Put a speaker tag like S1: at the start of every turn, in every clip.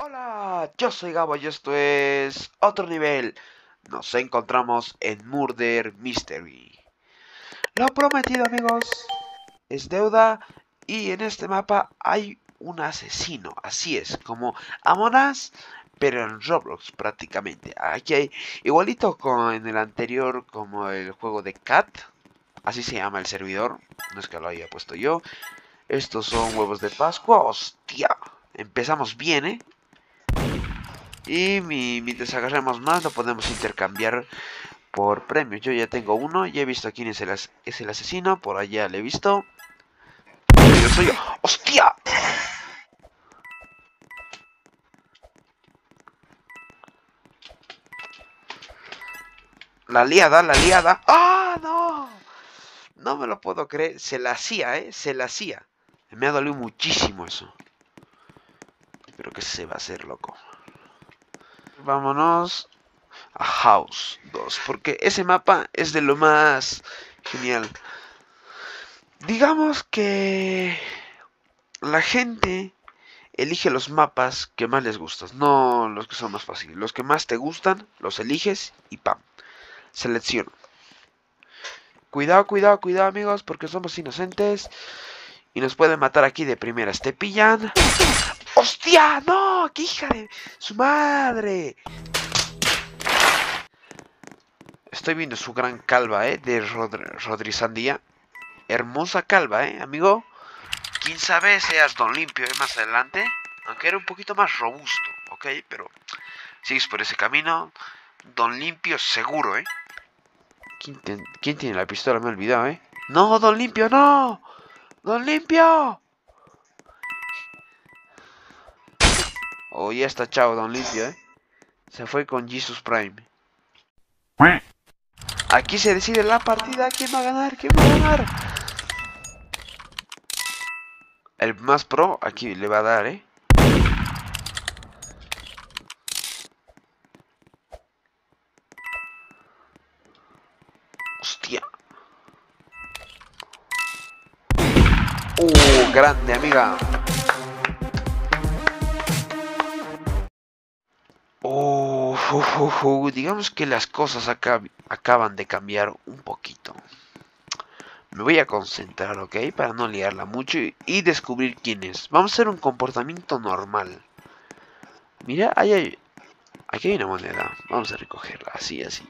S1: Hola, yo soy Gabo y esto es otro nivel. Nos encontramos en Murder Mystery. Lo prometido amigos es deuda y en este mapa hay un asesino. Así es, como Among Us, pero en Roblox prácticamente. Aquí hay igualito con en el anterior como el juego de Cat. Así se llama el servidor. No es que lo haya puesto yo. Estos son huevos de Pascua. Hostia. Empezamos bien, ¿eh? Y mientras agarremos más lo podemos intercambiar por premios. Yo ya tengo uno, ya he visto quién es el, es el asesino, por allá le he visto. Yo soy yo. ¡Hostia! La liada, la liada. ¡Ah, no! No me lo puedo creer. Se la hacía, ¿eh? Se la hacía. Me ha dolido muchísimo eso. Pero que se va a hacer, loco. Vámonos a House 2. Porque ese mapa es de lo más genial. Digamos que la gente elige los mapas que más les gustan. No los que son más fáciles. Los que más te gustan, los eliges y ¡pam! Selecciono. Cuidado, cuidado, cuidado amigos, porque somos inocentes. Y nos pueden matar aquí de primeras. Te pillan. ¡Hostia! ¡No! ¡Qué hija de su madre! Estoy viendo su gran calva, ¿eh? De Rodri, Sandía. Hermosa calva, ¿eh, amigo? Quién sabe seas Don Limpio, ¿eh? Más adelante. Aunque era un poquito más robusto, ¿ok? Pero sigues por ese camino. Don Limpio seguro, ¿eh? ¿Quién, ¿Quién tiene la pistola? Me he olvidado, ¿eh? ¡No, Don Limpio, no! ¡Don Limpio! Oh, ya está chao, Don Limpio, ¿eh? Se fue con Jesus Prime. Aquí se decide la partida. ¿Quién va a ganar? ¿Quién va a ganar? El más pro aquí le va a dar, ¿eh? Hostia. Uh, grande, amiga. Digamos que las cosas acaban de cambiar un poquito. Me voy a concentrar, ¿ok? Para no liarla mucho y, descubrir quién es. Vamos a hacer un comportamiento normal. Mira, hay, aquí hay una moneda. Vamos a recogerla, así, así.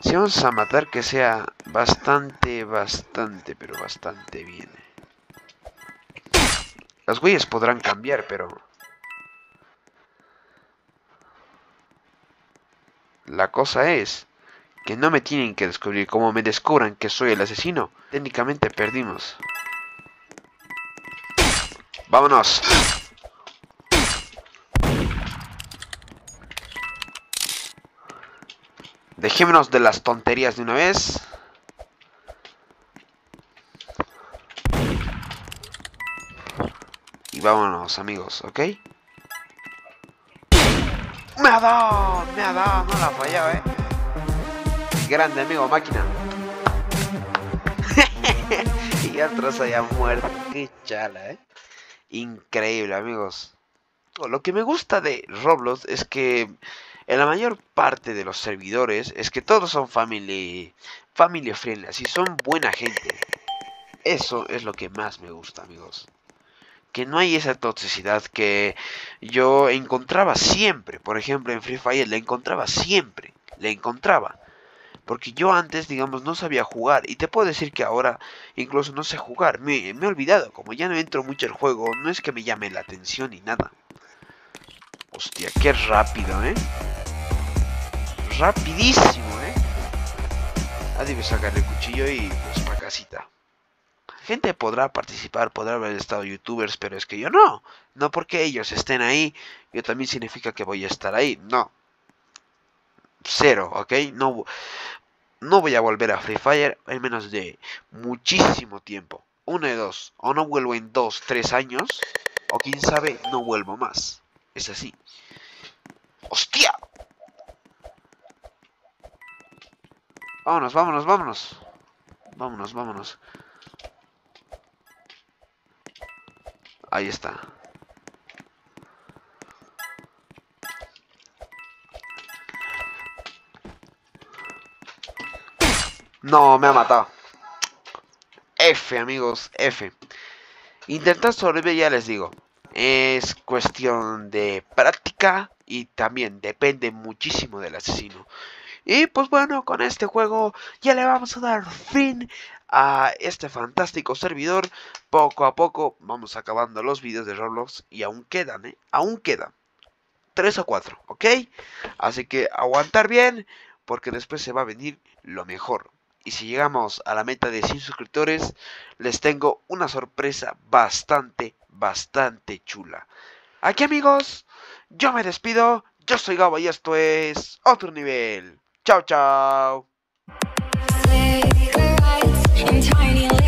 S1: Si vamos a matar, que sea bastante, bastante, pero bastante bien. Las huellas podrán cambiar, pero La cosa es que no me tienen que descubrir. Como me descubran que soy el asesino, técnicamente perdimos. ¡Vámonos! Dejémonos de las tonterías de una vez. Y vámonos, amigos, ¿ok? Ha dado, me ha dado, no la ha fallado, eh. Grande amigo, máquina. y otros haya muerto. Qué chala, eh. Increíble, amigos. Lo que me gusta de Roblox es que en la mayor parte de los servidores es que todos son family, family friendly, así son buena gente. Eso es lo que más me gusta, amigos que no hay esa toxicidad que yo encontraba siempre. Por ejemplo, en Free Fire la encontraba siempre. La encontraba. Porque yo antes, digamos, no sabía jugar. Y te puedo decir que ahora incluso no sé jugar. Me, me he olvidado. Como ya no entro mucho al juego, no es que me llame la atención ni nada. Hostia, qué rápido, ¿eh? Rapidísimo, ¿eh? Ah, debe sacar el cuchillo y pues para casita gente podrá participar, podrá haber estado youtubers, pero es que yo no. No porque ellos estén ahí, yo también significa que voy a estar ahí. No. Cero, ¿ok? No, no voy a volver a Free Fire en menos de muchísimo tiempo. Uno de dos. O no vuelvo en dos, tres años. O quién sabe, no vuelvo más. Es así. ¡Hostia! Vámonos, vámonos, vámonos. Vámonos, vámonos. Ahí está. No, me ha matado. F, amigos, F. Intentar sobrevivir, ya les digo. Es cuestión de práctica y también depende muchísimo del asesino. Y pues bueno, con este juego ya le vamos a dar fin a este fantástico servidor. Poco a poco vamos acabando los vídeos de Roblox y aún quedan, ¿eh? Aún quedan. 3 o 4, ¿ok? Así que aguantar bien porque después se va a venir lo mejor. Y si llegamos a la meta de 100 suscriptores, les tengo una sorpresa bastante, bastante chula. Aquí amigos, yo me despido, yo soy Gabo y esto es otro nivel. Chao, chao.
S2: I'm tiny.